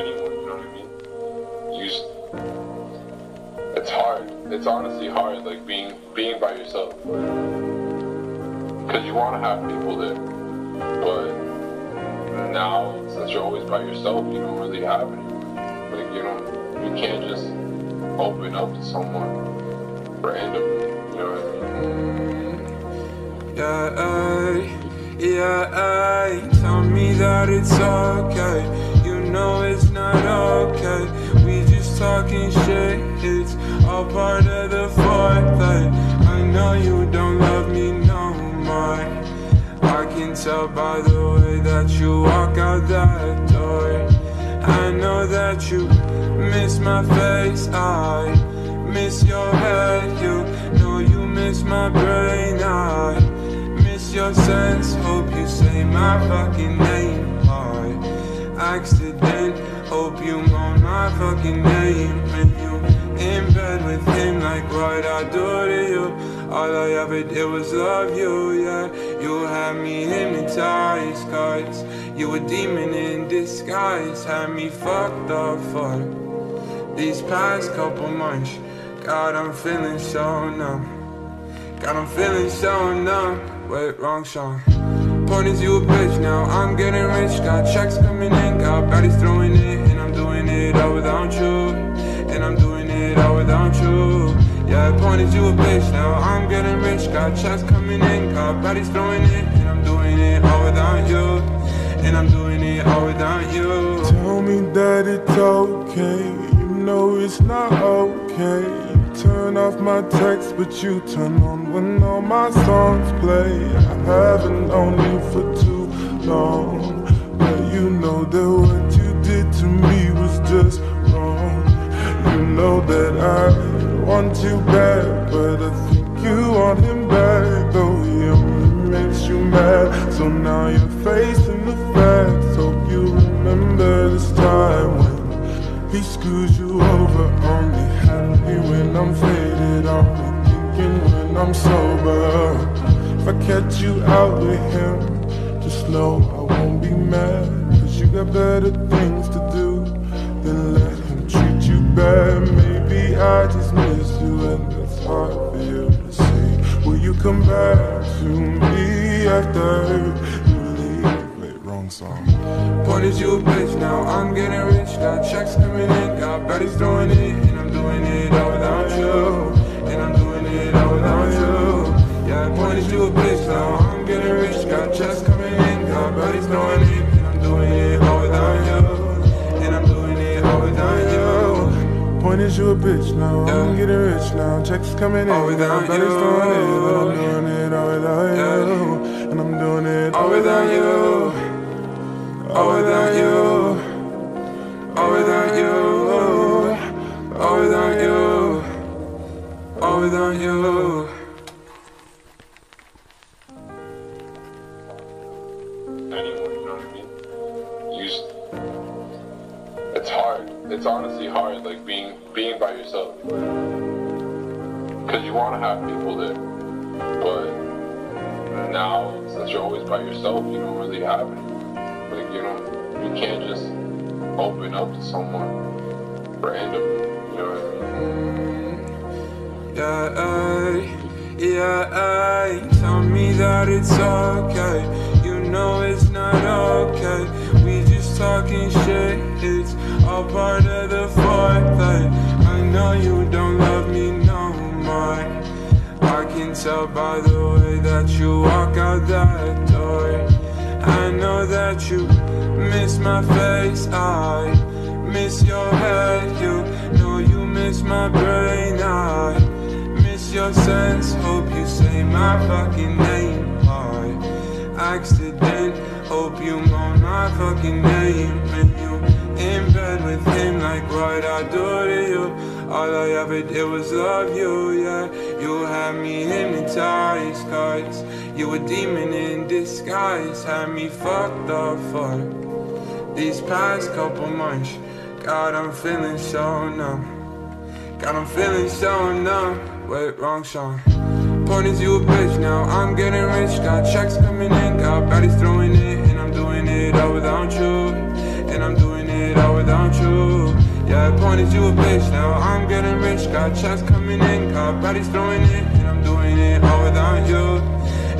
anyone, you know what I mean? You just, it's hard. It's honestly hard, like being being by yourself. Because you want to have people there, but now since you're always by yourself, you don't really have anyone. Like you know, you can't just open up to someone randomly. You know what I mean? Yeah, ay, yeah, ay. Tell me that it's okay. Know it's not okay. We just talking shit. It's all part of the foreplay. I know you don't love me no more. I can tell by the way that you walk out that door. I know that you miss my face. I miss your head. You know you miss my brain. I miss your sense. Hope you say my fucking name. Hope you moan my fucking name. When you in bed with him, like what I do to you. All I ever did was love you, yeah. You had me hypnotized, cause you a demon in disguise. Had me fucked up for these past couple months. God, I'm feeling so numb. God, I'm feeling so numb. Wait, wrong song. Point is you a bitch now. I'm getting rich. Got checks coming in. Got baddies throwing it. And I'm doing it all without you. And I'm doing it all without you. Yeah, point is you a bitch now. I'm getting rich. Got checks coming in. Got baddies throwing it. And I'm doing it all without you. And I'm doing it all without you. Tell me that it's okay. You know it's not okay. Turn off my text, but you turn on when all my songs play. I haven't known you for too long. But you know that what you did to me was just wrong. You know that I want you back, but I think you want him back. Though he only makes you mad. So now you're facing the facts. Hope you remember this time when he screws you over. Only happy when I'm faded. Only thinking when I'm sober. If I catch you out with him, just know I won't be mad. Cause you got better things to do than let him treat you bad. Maybe I just miss you and it's hard for you to see. Will you come back to me after you leave? Wrong song. Point is you a bitch now. I'm getting rich. Got checks coming in. Got baddies throwing it. Doing it all without you. And I'm doing it all without you. Yeah, point is you a bitch now. I'm getting rich. Got checks coming in. Got baddies throwing it. And I'm doing it all without you. And I'm doing it all without you. Point is you a bitch now. I'm getting rich now. Checks coming in. All without Got buddies you. throwing it, but I'm doing it all without you. And I'm doing it All without you. All without you. All without you. All without you. All without you. you know what I mean? You it's hard. It's honestly hard, like being being by yourself. Because you want to have people there, but now since you're always by yourself, you don't really have anyone. Like you know, you can't just open up to someone randomly. Yeah, ay, yeah, ay. Tell me that it's okay. You know it's not okay. We just talking shit. It's all part of the foreplay. I know you don't love me no more. I can tell by the way that you walk out that door. I know that you miss my face. I miss your head. You know miss my brain. I miss your sense. Hope you say my fucking name. I accident. Hope you moan my fucking name. When you in bed with him, like what I do to you. All I ever did was love you, yeah. You had me hypnotized, cause you a demon in disguise. Had me fucked up for these past couple months. God, I'm feeling so numb. God, I'm feeling so numb. Wait, wrong song. Point is you a bitch now. I'm getting rich. Got checks coming in. Got baddies throwing it. And I'm doing it all without you. And I'm doing it all without you. Yeah, I pointed you a bitch, now I'm getting rich. Got checks coming in, got bodies throwing it, and I'm doing it all without you.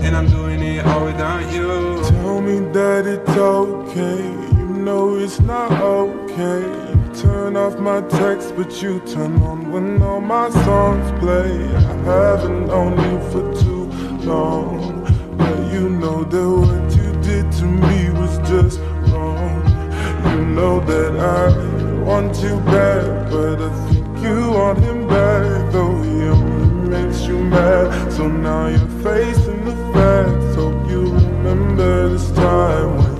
And I'm doing it all without you. Tell me that it's okay, you know it's not okay. Turn off my text, but you turn on when all my songs play. I haven't known you for too long, but you know that what you did to me was just wrong. You know that I want you back, but I think you want him back. Though he only makes you mad, so now you're facing the facts. Hope you remember this time when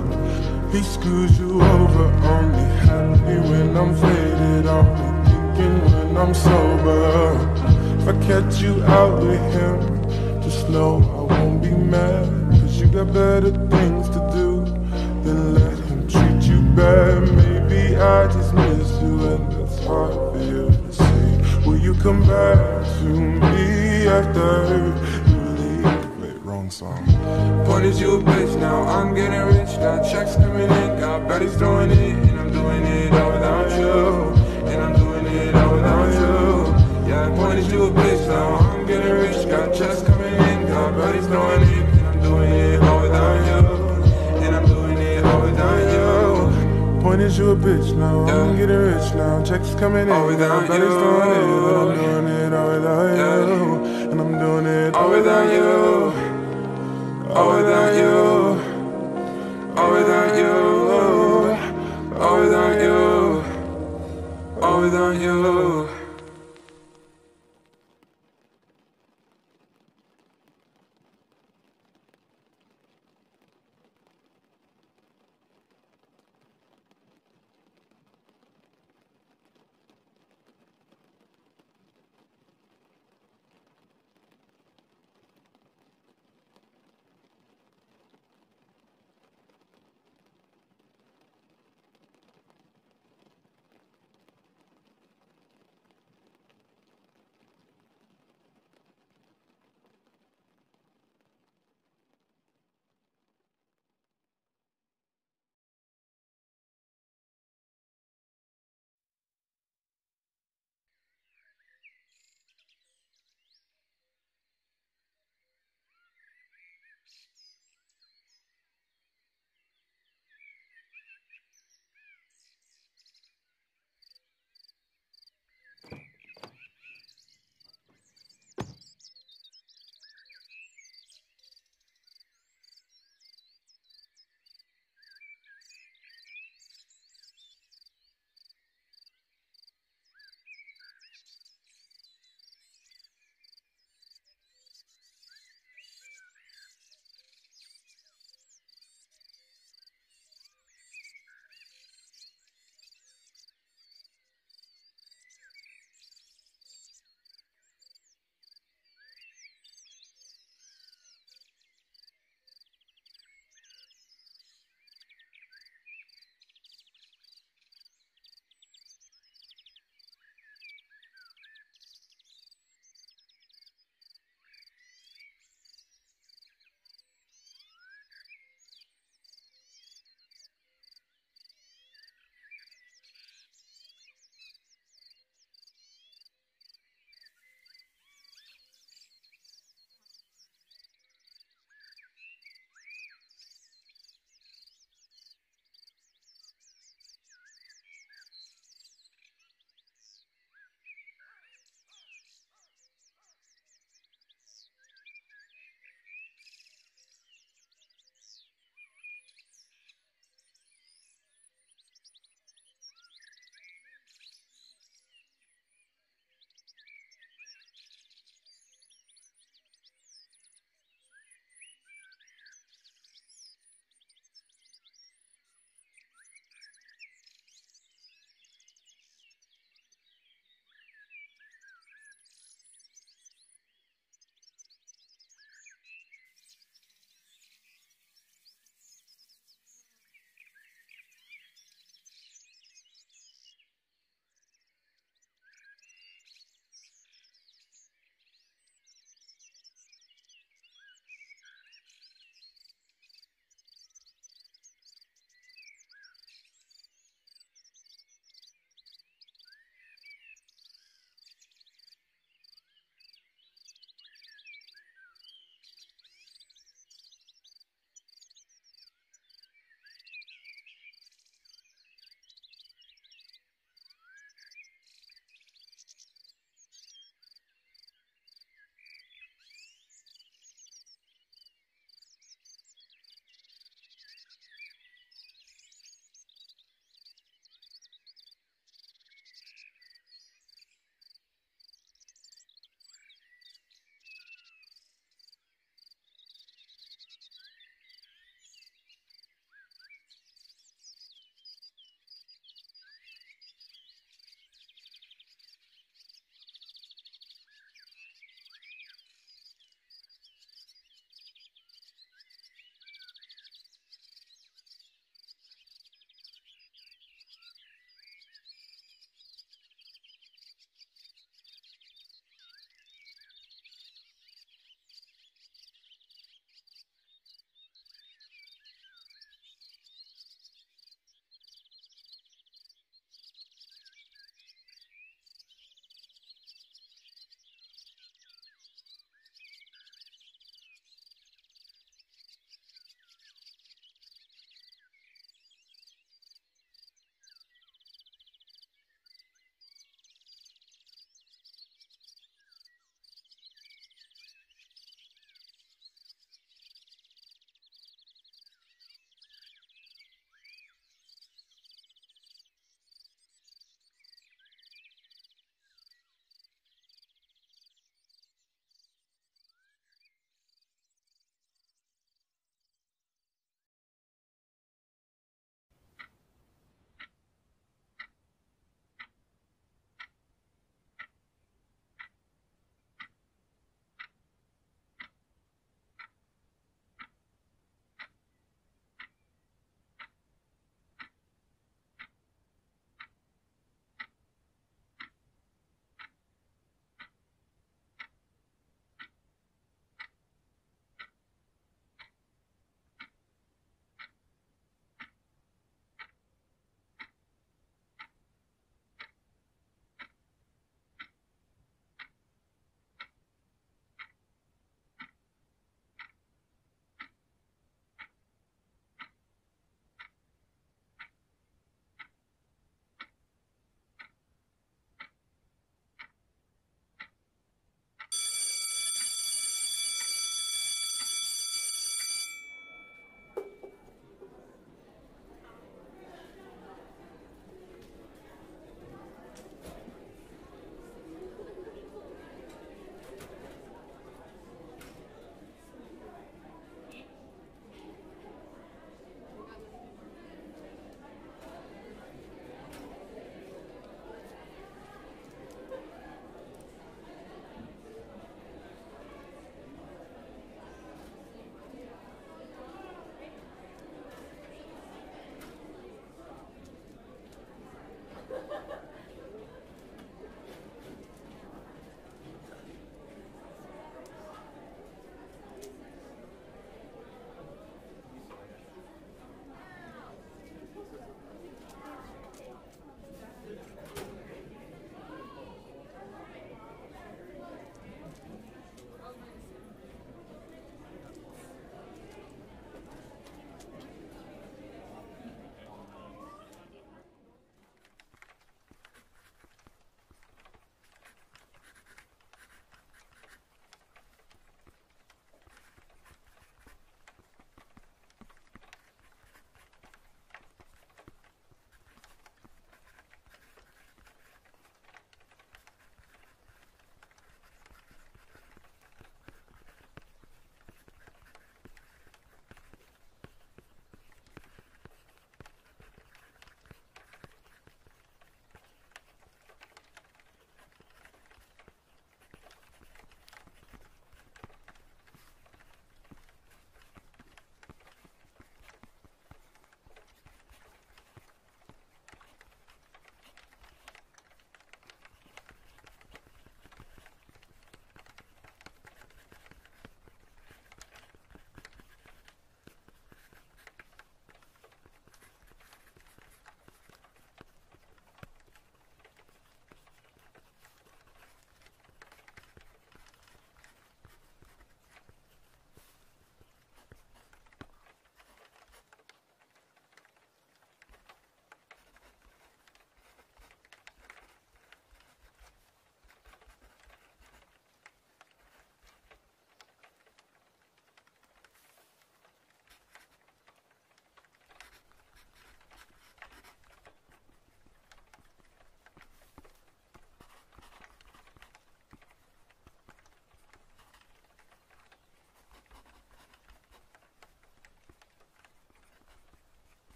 he screws you over. Only happy when I'm faded, only thinking when I'm sober. If I catch you out with him, just know I won't be mad. Cause you got better things to do than let him treat you bad. Maybe I just miss you and it's hard for you to see. Will you come back to me after Wait. Pointed you a bitch, now I'm getting rich. Got checks coming in, got bodies throwing it, and I'm doing it all without you. And I'm doing it all without you. Yeah, I pointed you a bitch, now I'm getting rich. Got checks coming in, got bodies throwing it, and I'm doing it all without you. And I'm doing it all without you. Pointed you a bitch now, I'm getting rich now. Checks coming in, All without got you. throwing it, and I'm doing it all without Yeah. you. And I'm doing it All without you. All without you. All without you. All without you. All without you.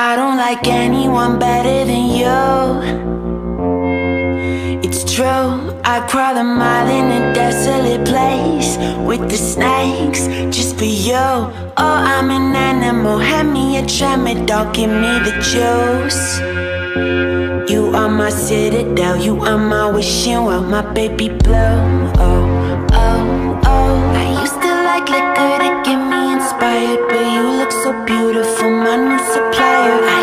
I don't like anyone better than you. It's true, I crawl a mile in a desolate place With the snakes, just for you. Oh, I'm an animal, hand me a tramadol, give me the juice. You are my citadel, you are my wishing well, my baby blue Oh, oh, oh. I used to like liquor to get me inspired, but you look so beautiful player.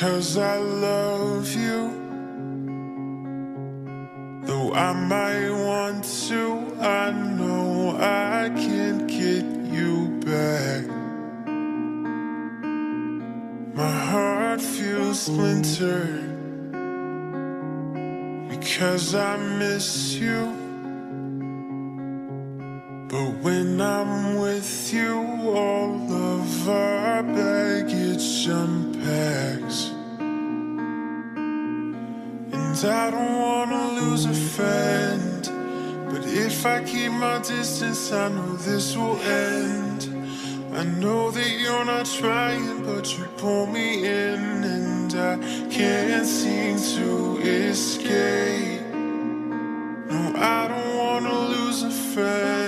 Cause I love you. Though I might heart feels splintered because I miss you. But when I'm with you, all of our baggage unpacks. And I don't wanna lose a friend. But if I keep my distance, I know this will end. I know that you're not trying, but you pull me in, and I can't seem to escape. No, I don't wanna lose a friend.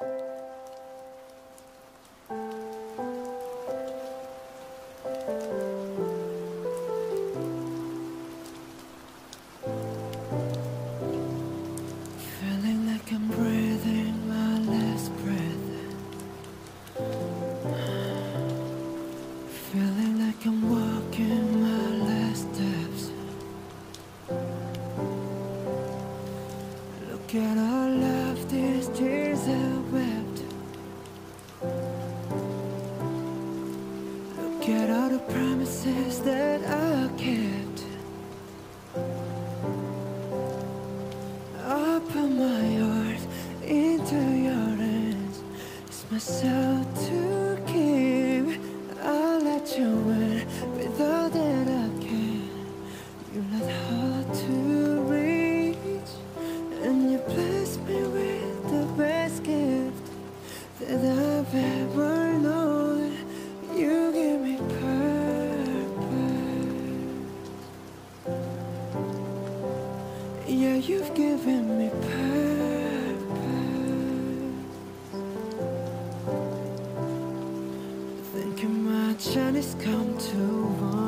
Thank you. My come to one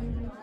going.